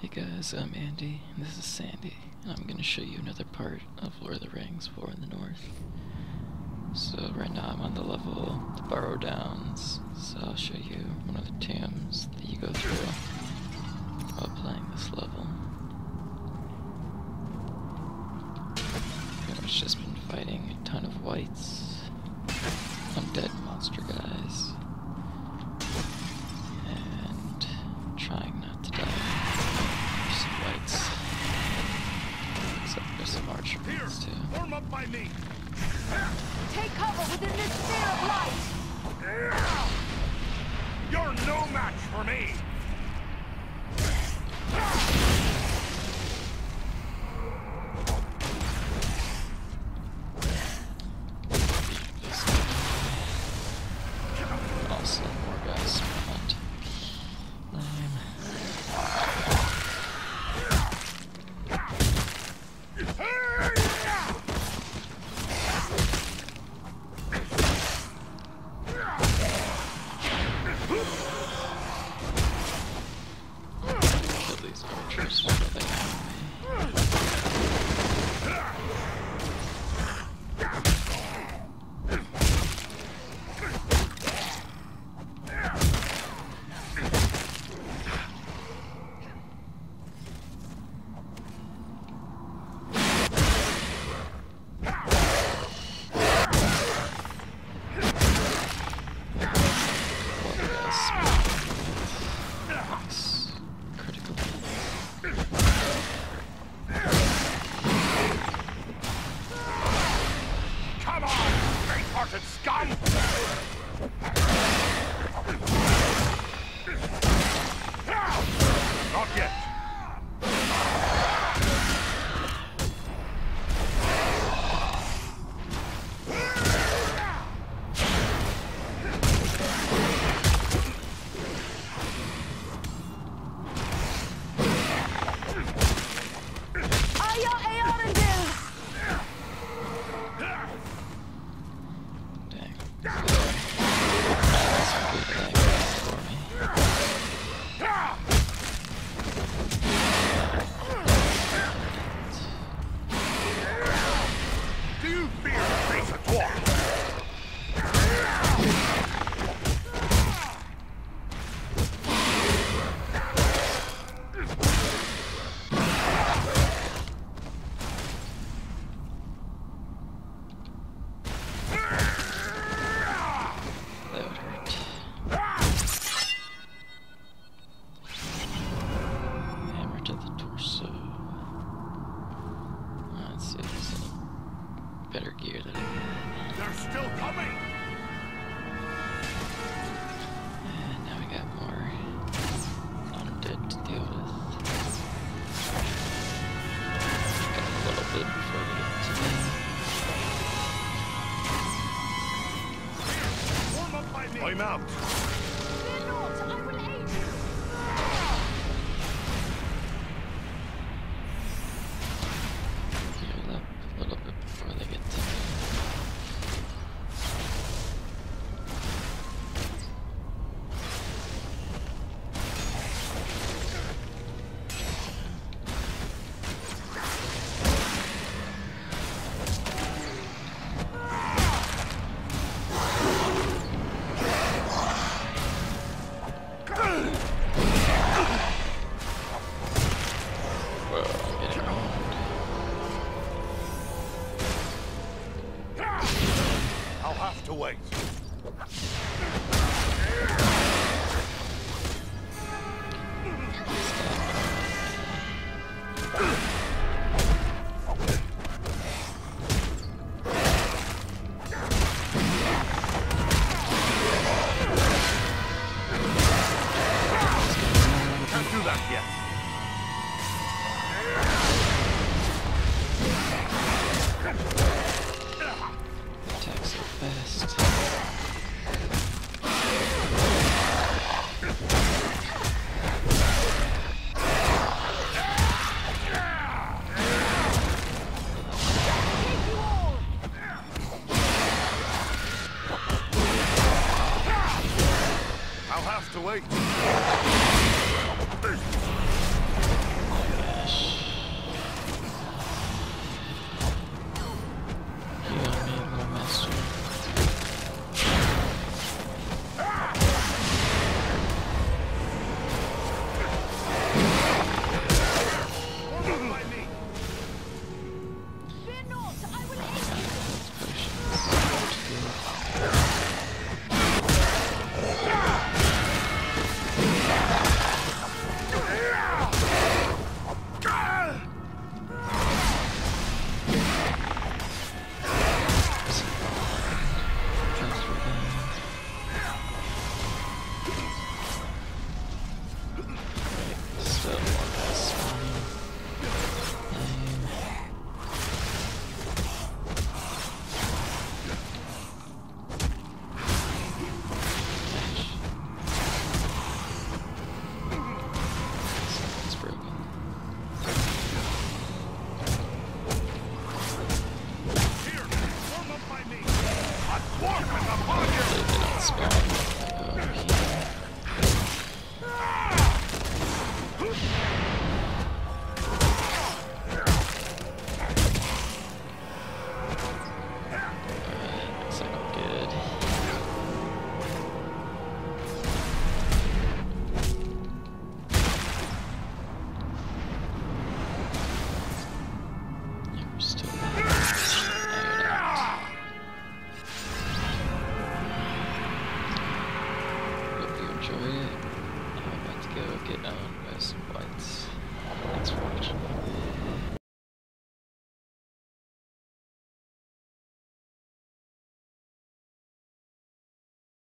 Hey guys, I'm Andy, and this is Sandy, and I'm going to show you another part of Lord of the Rings War in the North. So right now I'm on the level, the Barrow Downs, so I'll show you one of the tombs that you go me! Do you fear the face of war? him out! I'll have to wait.